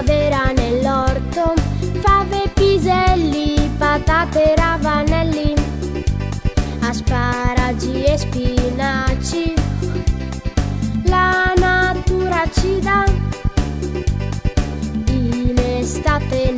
primavera nell'orto, fave, piselli, patate, ravanelli, asparagi e spinaci. La natura ci dà in estate